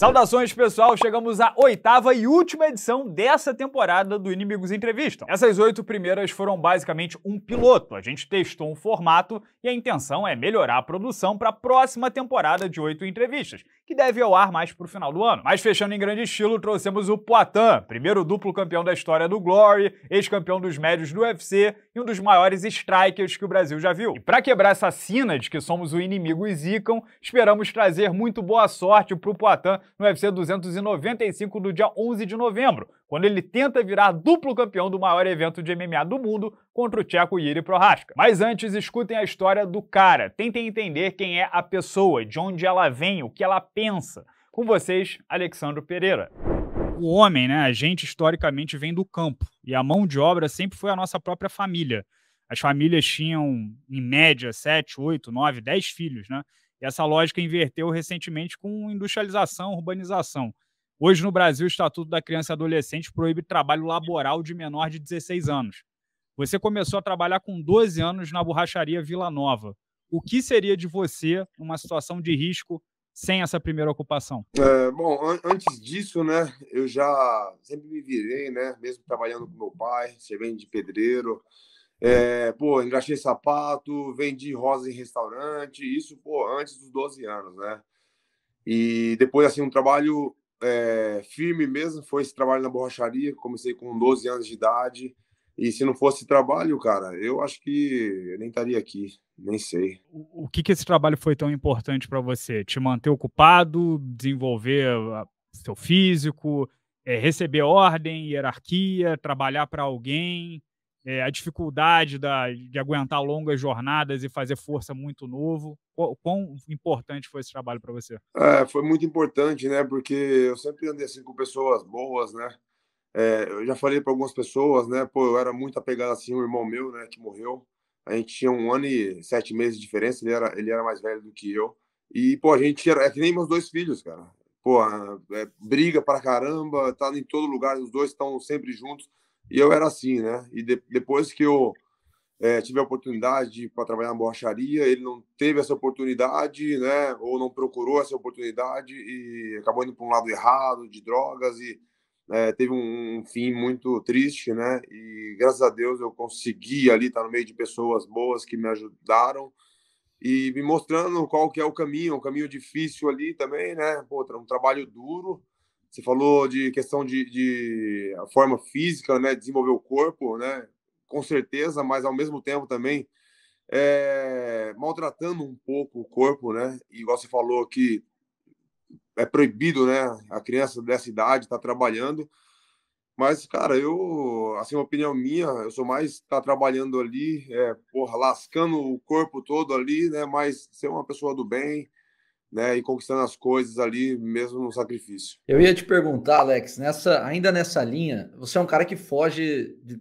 Saudações, pessoal! Chegamos à oitava e última edição dessa temporada do Inimigos Entrevistam. Essas oito primeiras foram basicamente um piloto. A gente testou um formato e a intenção é melhorar a produção para a próxima temporada de oito entrevistas, que deve ao ar mais pro final do ano. Mas fechando em grande estilo, trouxemos o Poitin, primeiro duplo campeão da história do Glory, ex-campeão dos médios do UFC e um dos maiores strikers que o Brasil já viu. E para quebrar essa sina de que somos o inimigo e esperamos trazer muito boa sorte pro Poitin no UFC 295 do dia 11 de novembro, quando ele tenta virar duplo campeão do maior evento de MMA do mundo contra o tcheco Yuri Prohaska. Mas antes, escutem a história do cara, tentem entender quem é a pessoa, de onde ela vem, o que ela pensa. Com vocês, Alexandre Pereira. O homem, né, a gente historicamente vem do campo, e a mão de obra sempre foi a nossa própria família. As famílias tinham, em média, 7, 8, 9, 10 filhos, né? E essa lógica inverteu recentemente com industrialização, urbanização. Hoje, no Brasil, o Estatuto da Criança e Adolescente proíbe trabalho laboral de menor de 16 anos. Você começou a trabalhar com 12 anos na borracharia Vila Nova. O que seria de você numa situação de risco sem essa primeira ocupação? É, bom, an antes disso, né, eu já sempre me virei, né, mesmo trabalhando com meu pai, servindo de pedreiro, é, pô, engraxei sapato, vendi rosa em restaurante, isso, pô, antes dos 12 anos, né? E depois, assim, um trabalho é, firme mesmo foi esse trabalho na borracharia. Comecei com 12 anos de idade. E se não fosse trabalho, cara, eu acho que eu nem estaria aqui, nem sei. O, que, que esse trabalho foi tão importante para você? Te manter ocupado, desenvolver seu físico, é, receber ordem, hierarquia, trabalhar para alguém? É, a dificuldade da, de aguentar longas jornadas e fazer força muito novo. O quão importante foi esse trabalho para você? É, foi muito importante, né? Porque eu sempre andei assim com pessoas boas, né? É, eu já falei para algumas pessoas, né? Pô, eu era muito apegado assim, um irmão meu, né? Que morreu. A gente tinha um ano e sete meses de diferença. Ele era, ele era mais velho do que eu. E, pô, a gente era é que nem meus dois filhos, cara. Pô, é, briga para caramba, tá em todo lugar, os dois estão sempre juntos. E eu era assim, né? E de, depois que eu é, tive a oportunidade para trabalhar na borracharia, ele não teve essa oportunidade, né? Ou não procurou essa oportunidade e acabou indo para um lado errado, de drogas e é, teve um, um, fim muito triste, né? E graças a Deus eu consegui ali estar no meio de pessoas boas que me ajudaram e me mostrando qual que é o caminho, um caminho difícil ali também, né? Pô, um trabalho duro, você falou de questão de, de a forma física, né? Desenvolver o corpo, né? Com certeza, mas ao mesmo tempo também é, maltratando um pouco o corpo, né? E igual você falou que é proibido, né? A criança dessa idade tá trabalhando. Mas, cara, eu, assim, uma opinião minha, eu sou mais tá trabalhando ali, é, porra, lascando o corpo todo ali, né? Mas ser uma pessoa do bem, né, e conquistando as coisas ali, mesmo no sacrifício. Eu ia te perguntar, Alex, nessa, ainda nessa linha, você é um cara que foge de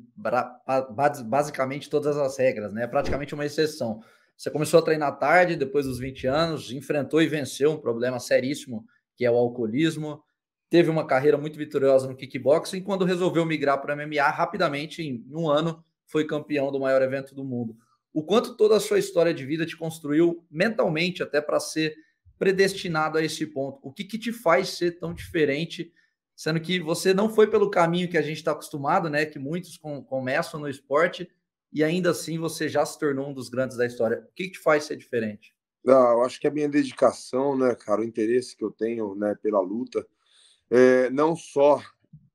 basicamente todas as regras, né? É praticamente uma exceção. Você começou a treinar tarde, depois dos 20 anos, enfrentou e venceu um problema seríssimo, que é o alcoolismo. Teve uma carreira muito vitoriosa no kickboxing e quando resolveu migrar para MMA, rapidamente, em um ano, foi campeão do maior evento do mundo. O quanto toda a sua história de vida te construiu mentalmente até para ser predestinado a esse ponto? O que, que te faz ser tão diferente, sendo que você não foi pelo caminho que a gente está acostumado, né? Que muitos com, começam no esporte e ainda assim você já se tornou um dos grandes da história. O que, que te faz ser diferente? Ah, eu acho que a minha dedicação, né, cara, o interesse que eu tenho, né, pela luta, é, não só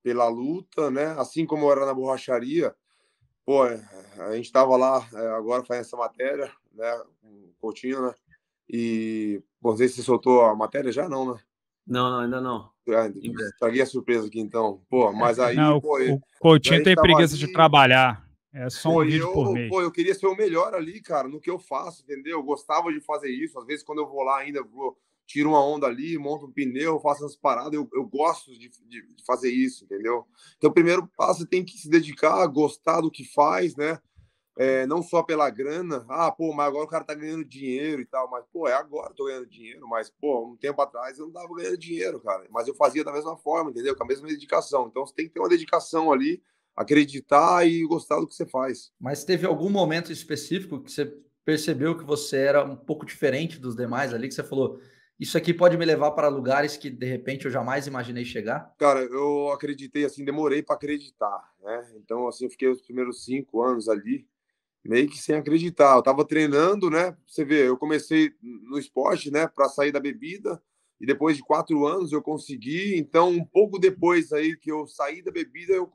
pela luta, né, assim como eu era na borracharia, pô, é, a gente estava lá é, agora fazendo essa matéria, né, com né, e Bom, sei se você soltou a matéria já, não, né? Não, não ainda não. Ah, estraguei a surpresa aqui, então. Pô, mas aí. Não, pô, o Coutinho tem preguiça ali... de trabalhar. É só um vídeo eu, por mês. Pô, eu queria ser o melhor ali, cara, no que eu faço, entendeu? Eu gostava de fazer isso. Às vezes, quando eu vou lá ainda, vou, tiro uma onda ali, monto um pneu, faço umas paradas. Eu, eu gosto de, de, de fazer isso, entendeu? Então, o primeiro passo tem que se dedicar, gostar do que faz, né? É, não só pela grana, ah, pô, mas agora o cara tá ganhando dinheiro e tal, mas, pô, é agora eu tô ganhando dinheiro, mas, pô, um tempo atrás eu não tava ganhando dinheiro, cara, mas eu fazia da mesma forma, entendeu? Com a mesma dedicação. Então você tem que ter uma dedicação ali, acreditar e gostar do que você faz. Mas teve algum momento específico que você percebeu que você era um pouco diferente dos demais ali, que você falou, isso aqui pode me levar para lugares que de repente eu jamais imaginei chegar? Cara, eu acreditei assim, demorei para acreditar, né? Então, assim, eu fiquei os primeiros cinco anos ali meio que sem acreditar. Eu tava treinando, né? Você vê, eu comecei no esporte, né, para sair da bebida e depois de quatro anos eu consegui. Então, um pouco depois aí que eu saí da bebida, eu,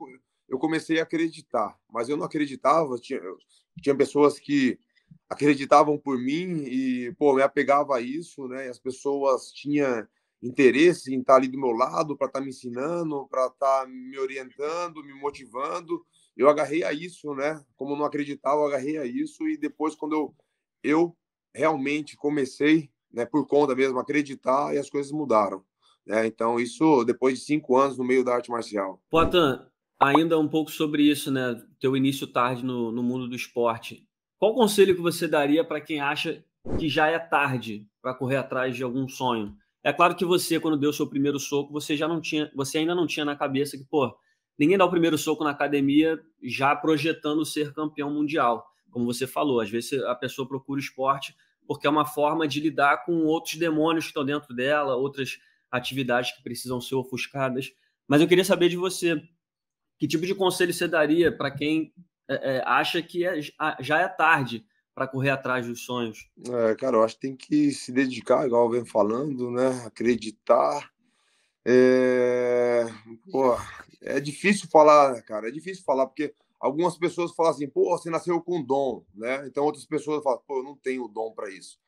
eu comecei a acreditar. Mas eu não acreditava. Tinha, tinha pessoas que acreditavam por mim e, pô, me apegava a isso, né? E as pessoas tinham interesse em estar ali do meu lado para estar tá me ensinando, para estar tá me orientando, me motivando. Eu agarrei a isso, né? Como não acreditava, eu agarrei a isso e depois quando eu eu realmente comecei, né, por conta mesmo, acreditar e as coisas mudaram. Né? Então isso depois de cinco anos no meio da arte marcial. Potan, ainda um pouco sobre isso, né? Teu início tarde no, no mundo do esporte. Qual conselho que você daria para quem acha que já é tarde para correr atrás de algum sonho? É claro que você, quando deu o seu primeiro soco, você já não tinha, você ainda não tinha na cabeça que, pô, ninguém dá o primeiro soco na academia já projetando ser campeão mundial. Como você falou, às vezes a pessoa procura o esporte porque é uma forma de lidar com outros demônios que estão dentro dela, outras atividades que precisam ser ofuscadas. Mas eu queria saber de você, que tipo de conselho você daria para quem é, é, acha que é, já é tarde para correr atrás dos sonhos? É, cara, eu acho que tem que se dedicar, igual venho falando, né? Acreditar. É... Pô, é difícil falar, cara, é difícil falar, porque algumas pessoas falam assim, pô, você nasceu com dom, né? Então outras pessoas falam, pô, eu não tenho dom para isso.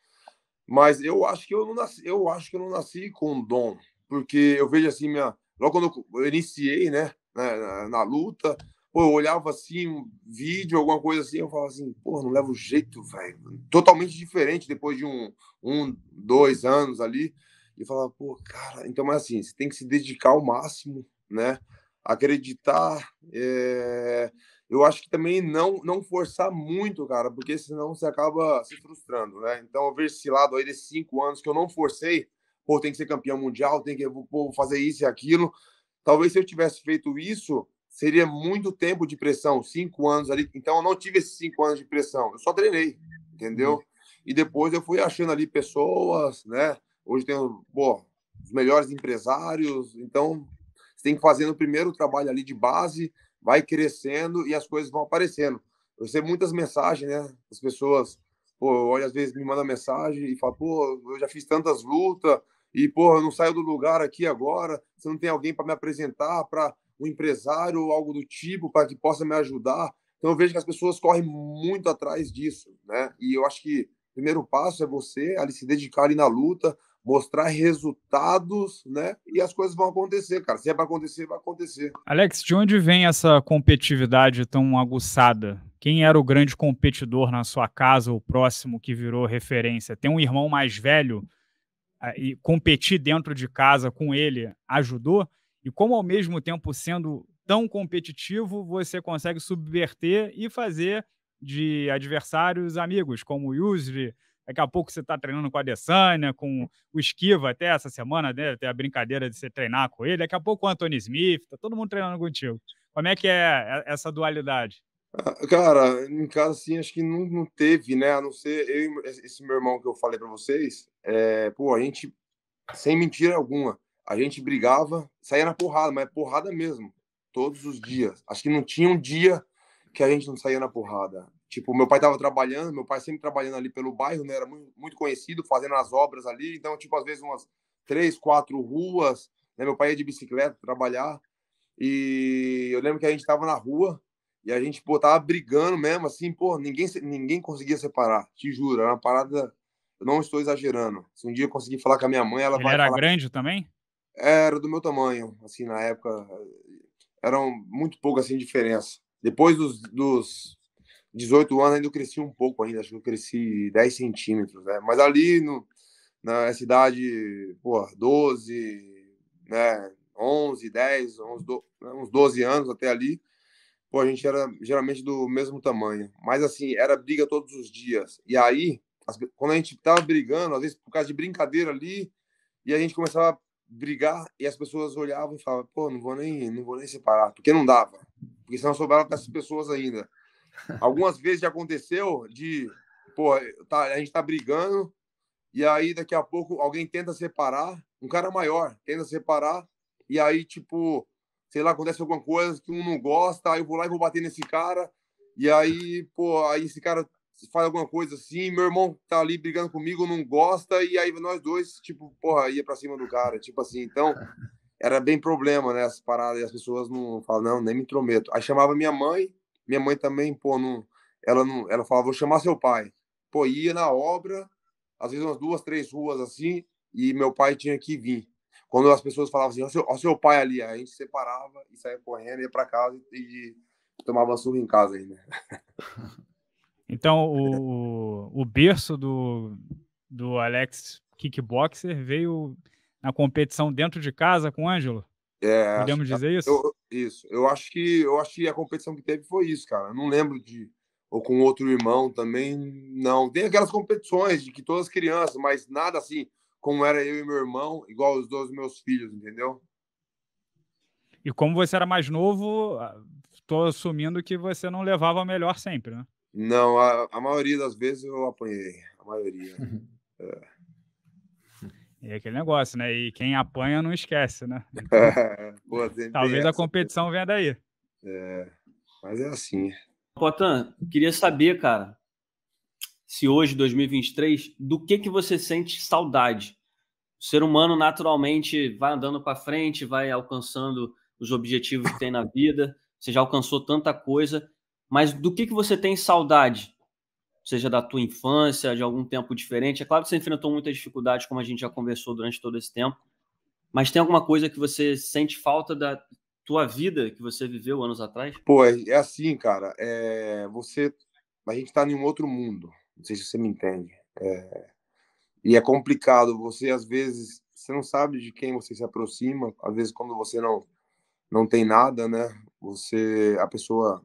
Mas eu acho que eu não nasci, eu acho que eu não nasci com dom, porque eu vejo assim minha, logo quando eu iniciei, né, na, na luta, Pô, eu olhava assim, um vídeo, alguma coisa assim, eu falava assim, pô, não leva jeito, velho. Totalmente diferente depois de um, um, dois anos ali. E falava, pô, cara, então, mas assim, você tem que se dedicar ao máximo, né? Acreditar. É... Eu acho que também não, não forçar muito, cara, porque senão você acaba se frustrando, né? Então, eu vejo esse lado aí desses cinco anos que eu não forcei, pô, tem que ser campeão mundial, tem que pô, fazer isso e aquilo. Talvez se eu tivesse feito isso, seria muito tempo de pressão, cinco anos ali. Então eu não tive esses cinco anos de pressão, eu só treinei, entendeu? Uhum. E depois eu fui achando ali pessoas, né? Hoje tenho, pô, os melhores empresários. Então você tem que fazer o primeiro trabalho ali de base, vai crescendo e as coisas vão aparecendo. Eu recebo muitas mensagens, né? As pessoas, pô, olha, às vezes me mandam mensagem e falam, pô, eu já fiz tantas lutas e, pô, eu não saio do lugar aqui agora, você não tem alguém para me apresentar, para um empresário ou algo do tipo para que possa me ajudar. Então eu vejo que as pessoas correm muito atrás disso, né? E eu acho que o primeiro passo é você ali se dedicar ali na luta, mostrar resultados, né? E as coisas vão acontecer, cara. Se é para acontecer, vai acontecer. Alex, de onde vem essa competitividade tão aguçada? Quem era o grande competidor na sua casa ou próximo que virou referência? Tem um irmão mais velho e competir dentro de casa com ele ajudou? E como ao mesmo tempo sendo tão competitivo, você consegue subverter e fazer de adversários amigos, como o Yusri. Daqui a pouco você está treinando com a Adesanya, com o Esquiva até essa semana, né? Tem a brincadeira de você treinar com ele. Daqui a pouco o Anthony Smith, tá todo mundo treinando contigo. Como é que é essa dualidade? Ah, cara, em casa, assim, acho que não, não teve, né? A não ser eu esse meu irmão que eu falei para vocês. É, pô, a gente, sem mentira alguma, a gente brigava, saía na porrada, mas é porrada mesmo, todos os dias. Acho que não tinha um dia que a gente não saía na porrada. Tipo, meu pai estava trabalhando, meu pai sempre trabalhando ali pelo bairro, né? Era muito, conhecido, fazendo as obras ali. Então, tipo, às vezes umas três, quatro ruas. Né? Meu pai ia de bicicleta trabalhar. E eu lembro que a gente estava na rua e a gente, pô, tava brigando mesmo, assim, pô, ninguém, ninguém conseguia separar, te juro. Era uma parada, eu não estou exagerando. Se um dia eu conseguir falar com a minha mãe, ela Ele vai. era falar... grande também? Era do meu tamanho, assim, na época. Eram muito pouco, assim, diferença. Depois dos, dos 18 anos, ainda eu cresci um pouco ainda. Acho que eu cresci 10 centímetros, né? Mas ali, no, na cidade, pô, 12, né? 11, 10, uns, do, uns 12 anos até ali. Pô, a gente era geralmente do mesmo tamanho. Mas, assim, era briga todos os dias. E aí, as, quando a gente tava brigando, às vezes por causa de brincadeira ali, e a gente começava brigar e as pessoas olhavam e falavam, pô, não vou nem, não vou nem separar, porque não dava, porque senão sobraram dessas pessoas ainda. Algumas vezes já aconteceu de, pô, tá, a gente tá brigando e aí daqui a pouco alguém tenta separar, um cara maior tenta separar, e aí, tipo, sei lá, acontece alguma coisa que um não gosta, aí eu vou lá e vou bater nesse cara, e aí, pô, aí esse cara faz alguma coisa assim, meu irmão tá ali brigando comigo, não gosta, e aí nós dois, tipo, porra, ia pra cima do cara, tipo assim, então era bem problema, né, as paradas, e as pessoas não falam, não, nem me intrometo. Aí chamava minha mãe, minha mãe também, pô, não, ela não, ela falava, vou chamar seu pai. Pô, ia na obra, às vezes umas duas, três ruas assim, e meu pai tinha que vir. Quando as pessoas falavam assim, ó seu, ó seu pai ali, aí a gente separava e saía correndo, ia para casa e, e tomava surra em casa ainda. Então, o, o berço do, do Alex Kickboxer veio na competição dentro de casa com o Ângelo? É, Podemos dizer isso? Eu, isso. Eu acho que eu acho que a competição que teve foi isso, cara. Eu não lembro de ou com outro irmão também, não. Tem aquelas competições de que todas crianças, mas nada assim como era eu e meu irmão, igual os dois meus filhos, entendeu? E como você era mais novo, estou assumindo que você não levava melhor sempre, né? Não, a, a maioria das vezes eu apanhei. A maioria. é. E aquele negócio, né? E quem apanha não esquece, né? Pô, Talvez a competição venha daí. É, mas é assim. Potan, queria saber, cara, se hoje, 2023, do que que você sente saudade? O ser humano naturalmente vai andando para frente, vai alcançando os objetivos que tem na vida. Você já alcançou tanta coisa, mas do que que você tem saudade? Seja da tua infância, de algum tempo diferente. É claro que você enfrentou muitas dificuldades, como a gente já conversou durante todo esse tempo. Mas tem alguma coisa que você sente falta da tua vida que você viveu anos atrás? Pô, é, é assim, cara. É, você, a gente está em um outro mundo. Não sei se você me entende. É, e é complicado. Você às vezes você não sabe de quem você se aproxima. Às vezes quando você não não tem nada, né? Você a pessoa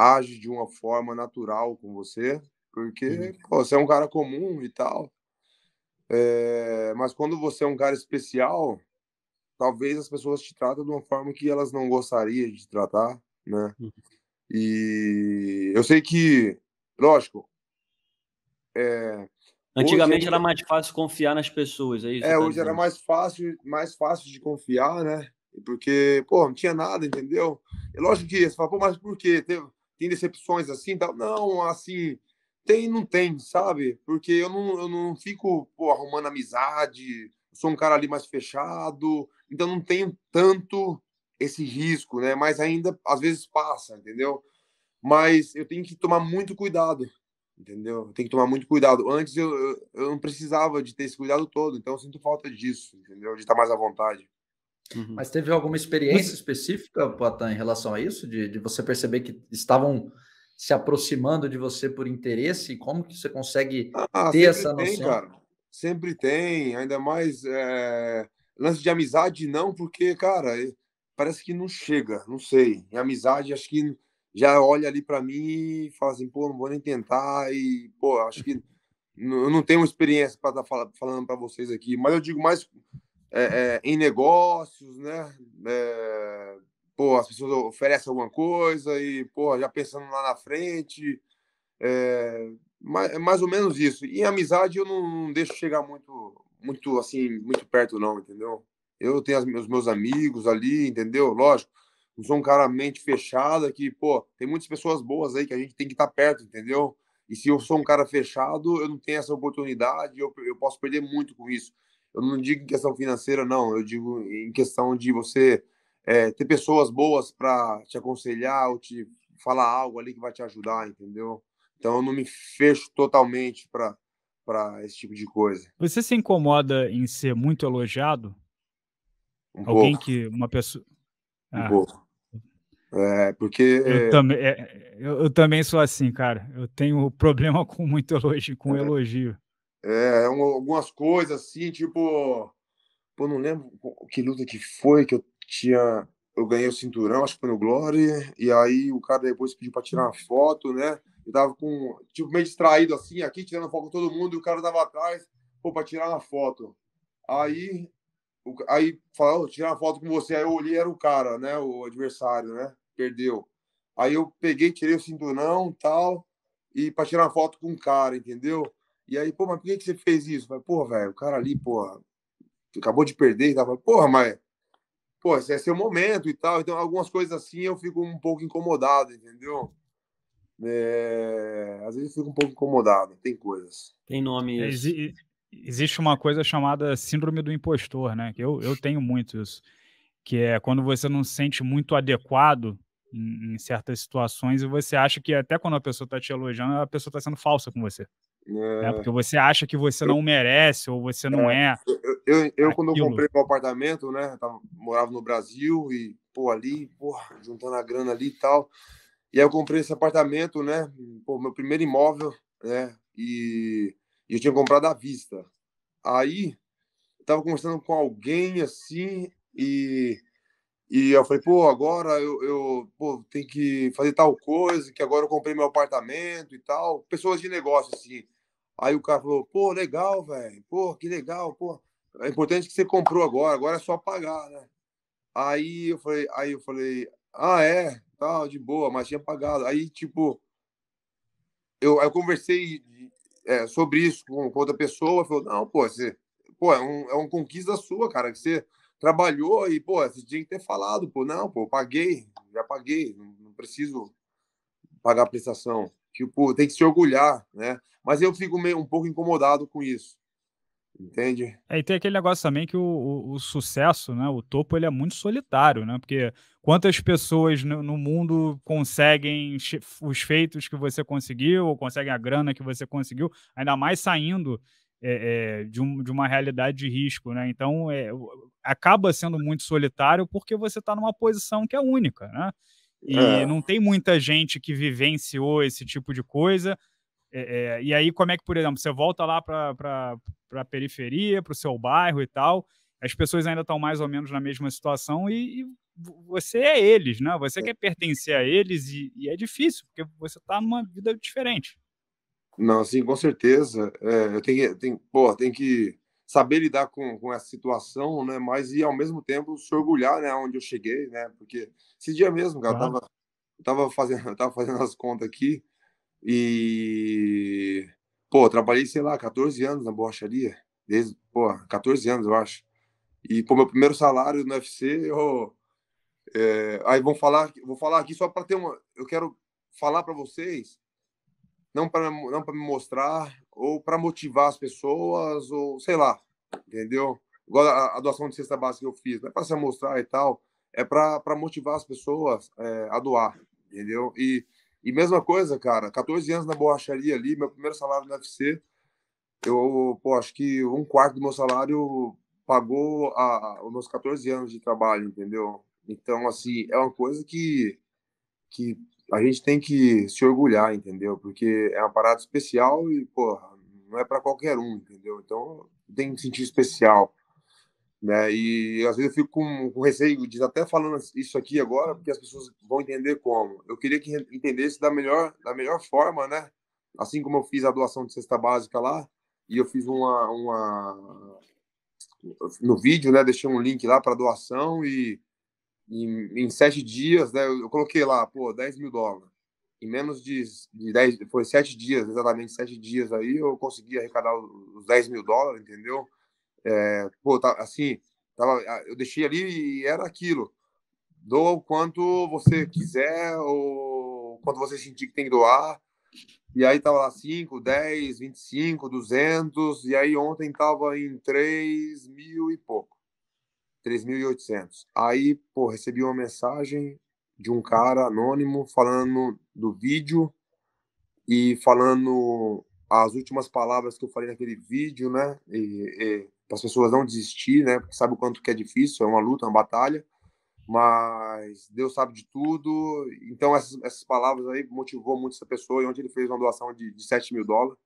age de uma forma natural com você, porque uhum. pô, você é um cara comum e tal. É, mas quando você é um cara especial, talvez as pessoas te tratam de uma forma que elas não gostariam de tratar, né? Uhum. E eu sei que, lógico, é, Antigamente era mais fácil confiar nas pessoas, é isso? É, tá hoje era mais fácil, mais fácil de confiar, né? Porque, pô, não tinha nada, entendeu? É lógico que você fala, pô, mas por quê? Tem, tem decepções assim? Tal? Não, assim, tem não tem, sabe? Porque eu não, eu não fico, pô, arrumando amizade, sou um cara ali mais fechado, então não tenho tanto esse risco, né? Mas ainda, às vezes, passa, entendeu? Mas eu tenho que tomar muito cuidado, entendeu? Tem que tomar muito cuidado. Antes eu, eu, eu, não precisava de ter esse cuidado todo, então eu sinto falta disso, entendeu? De estar mais à vontade. Uhum. Mas teve alguma experiência específica, Potan, em relação a isso? De, de você perceber que estavam se aproximando de você por interesse? Como que você consegue ah, ter essa tem, noção? Cara. Sempre tem, ainda mais é... lance de amizade não, porque, cara, parece que não chega, não sei. Em amizade, acho que já olha ali para mim e fala assim, pô, não vou nem tentar e, pô, acho que eu não tenho experiência para estar tá falando para vocês aqui, mas eu digo mais é, é, em negócios, né? É, pô, as pessoas oferecem alguma coisa e, pô, já pensando lá na frente, é, mais, é mais ou menos isso. E amizade eu não, não deixo chegar muito, muito assim, muito perto não, entendeu? Eu tenho os meus amigos ali, entendeu? Lógico, não sou um cara mente fechada que, pô, tem muitas pessoas boas aí que a gente tem que estar tá perto, entendeu? E se eu sou um cara fechado, eu não tenho essa oportunidade, eu, eu posso perder muito com isso. Eu não digo em questão financeira, não, eu digo em questão de você é, ter pessoas boas para te aconselhar ou te falar algo ali que vai te ajudar, entendeu? Então eu não me fecho totalmente para para esse tipo de coisa. Você se incomoda em ser muito elogiado? Um Alguém pouco. que uma pessoa um ah. pouco. É, porque. Eu, também, é, eu, eu, também sou assim, cara. Eu tenho problema com muito elogio, com é. elogio. É, algumas coisas assim, tipo. Pô, não lembro que luta que foi que eu tinha. Eu ganhei o cinturão, acho que foi no Glory, e aí o cara depois pediu pra tirar uma foto, né? Eu tava com. Tipo, meio distraído assim, aqui, tirando foto com todo mundo, e o cara tava atrás, pô, pra tirar uma foto. Aí aí falou, tirar uma foto com você, aí eu olhei, era o cara, né, o adversário, né, perdeu. Aí eu peguei, tirei o cinturão tal, e para tirar uma foto com o cara, entendeu? E aí, pô, mas por que, que você fez isso? Falei, pô, velho, o cara ali, pô, acabou de perder e tava, porra, mas, pô, esse é seu momento e tal. Então, algumas coisas assim eu fico um pouco incomodado, entendeu? É... Às vezes eu fico um pouco incomodado, tem coisas. Tem nome isso. Exi existe uma coisa chamada síndrome do impostor, né? Que eu, eu tenho muito isso. Que é quando você não se sente muito adequado em, em certas situações e você acha que até quando a pessoa está te elogiando, a pessoa está sendo falsa com você. É. Né? Porque você acha que você não merece ou você não é. é. Eu, eu, eu quando eu comprei meu apartamento, né? Tava, morava no Brasil e, pô, ali, porra, juntando a grana ali e tal. E aí eu comprei esse apartamento, né? Pô, meu primeiro imóvel, né? E, e eu tinha comprado à vista. Aí, eu tava conversando com alguém assim e e eu falei, pô, agora eu, eu pô, tenho que fazer tal coisa, que agora eu comprei meu apartamento e tal. Pessoas de negócio, assim. Aí o cara falou, pô, legal, velho. Pô, que legal, pô. É importante que você comprou agora, agora é só pagar, né? Aí eu falei, aí eu falei, ah, é, tal, de boa, mas tinha pagado. Aí, tipo, eu, eu conversei é, sobre isso com, outra pessoa, falou, não, pô, você, pô, é, um, é uma conquista sua, cara, que você trabalhou e, pô, você tinha que ter falado, pô, não, pô, paguei, já paguei, não, preciso pagar a prestação. Tipo, tem que se orgulhar, né? Mas eu fico meio um pouco incomodado com isso. Entende? É, e tem aquele negócio também que o, o, o, sucesso, né? O topo ele é muito solitário, né? Porque quantas pessoas no, no, mundo conseguem os feitos que você conseguiu, ou conseguem a grana que você conseguiu, ainda mais saindo é, é, de, um, de, uma realidade de risco, né? Então é, acaba sendo muito solitário porque você está numa posição que é única, né? E é. não tem muita gente que vivenciou esse tipo de coisa. É, é, e aí, como é que, por exemplo, você volta lá para a periferia, para o seu bairro e tal, as pessoas ainda estão mais ou menos na mesma situação e, e você é eles, né? Você quer pertencer a eles e, e é difícil, porque você está numa vida diferente. Não, sim, com certeza. É, eu tenho, tenho, pô, tem que saber lidar com, com essa situação, né? Mas e ao mesmo tempo se orgulhar, né? Onde eu cheguei, né? Porque esse dia mesmo, cara, claro. eu tava, tava fazendo, tava fazendo as contas aqui e pô, trabalhei, sei lá, 14 anos na borracharia, desde, pô, 14 anos, eu acho. E pô, meu primeiro salário no UFC, eu é, aí vão falar, vou falar aqui só para ter uma, eu quero falar para vocês não para não para me mostrar ou para motivar as pessoas ou sei lá, entendeu? Igual a, a doação de cesta básica que eu fiz, não é para se mostrar e tal, é para motivar as pessoas é, a doar, entendeu? E, e mesma coisa, cara, 14 anos na borracharia ali, meu primeiro salário no UFC, eu, pô, acho que um quarto do meu salário pagou a, a, os meus 14 anos de trabalho, entendeu? Então, assim, é uma coisa que, que a gente tem que se orgulhar, entendeu? Porque é uma parada especial e, porra, não é para qualquer um, entendeu? Então tem que sentir especial. Né? E às vezes eu fico com, com receio de até falando isso aqui agora, porque as pessoas vão entender como. Eu queria que entendesse da melhor, da melhor forma, né? Assim como eu fiz a doação de cesta básica lá, e eu fiz uma, uma no vídeo, né? Deixei um link lá para doação e em, em sete dias, né, eu coloquei lá, pô, 10 mil dólares. Em menos de, de 10, foi sete dias, exatamente sete dias aí, eu consegui arrecadar os 10 mil dólares, entendeu? É, pô, tá, assim, tava, eu deixei ali e era aquilo. Doa o quanto você quiser, ou quanto você sentir que tem que doar. E aí tava lá 5, 10, 25, 200, e aí ontem tava em 3 mil e pouco. 3.800. Aí, pô, recebi uma mensagem de um cara anônimo falando do vídeo e falando as últimas palavras que eu falei naquele vídeo, né? E, e para as pessoas não desistir, né? Porque sabe o quanto que é difícil, é uma luta, é uma batalha, mas Deus sabe de tudo. Então essas, essas palavras aí motivou muito essa pessoa e ontem ele fez uma doação de, de 7 mil dólares.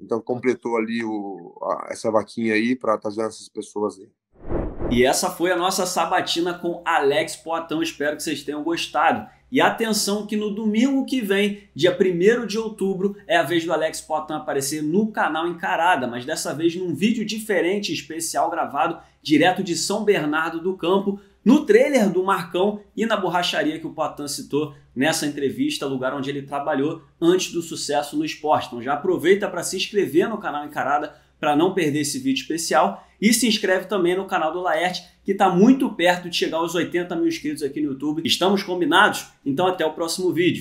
Então completou ali o, a, essa vaquinha aí para ajudando essas pessoas aí. E essa foi a nossa sabatina com Alex Poatão. Espero que vocês tenham gostado. E atenção que no domingo que vem, dia 1 de outubro, é a vez do Alex Potan aparecer no canal Encarada, mas dessa vez num vídeo diferente, especial, gravado direto de São Bernardo do Campo, no trailer do Marcão e na borracharia que o Poitin citou nessa entrevista, lugar onde ele trabalhou antes do sucesso no esporte. Então já aproveita para se inscrever no canal Encarada para não perder esse vídeo especial e se inscreve também no canal do Laerte, que está muito perto de chegar aos 80 mil inscritos aqui no YouTube. Estamos combinados? Então até o próximo vídeo.